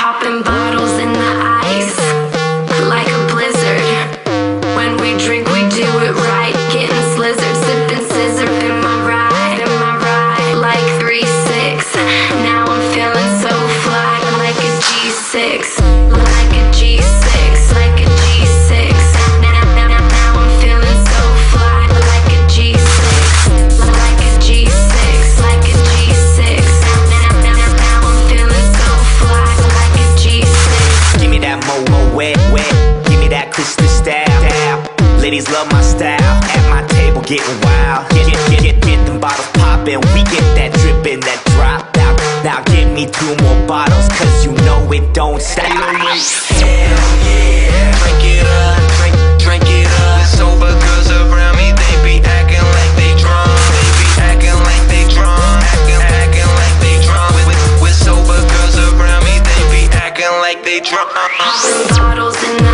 Popping bottles Ladies love my style. At my table getting wild. Get get get get, get them bottles poppin'. We get that drippin', that drop out. Now give me two more bottles, cause you know it don't stop. Hell yeah, drink it up, drink, drink it up. Sober girls around me, they be acting like they drunk. They be acting like they drunk, acting, acting like they drunk. With, with, with sober girls around me, they be acting like they drunk. Popping bottles in the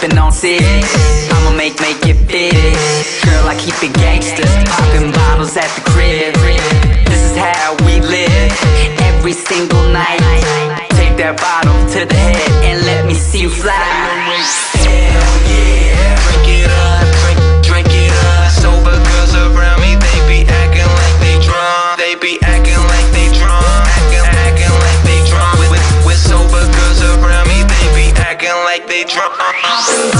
Sipping on, six. I'ma make, make it big. Girl, I keep it gangster. Popping bottles at the crib. This is how we live. Every single night. Take that bottle to the head see you fly. Hell yeah, drink it up, drink, drink it up. Sober girls around me, they be acting like they drunk. They be acting like they drunk, acting, acting like they drunk. With, with, with sober girls around me, they be acting like they drunk. Popping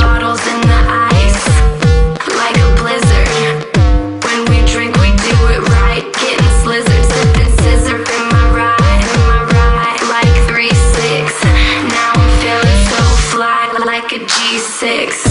six.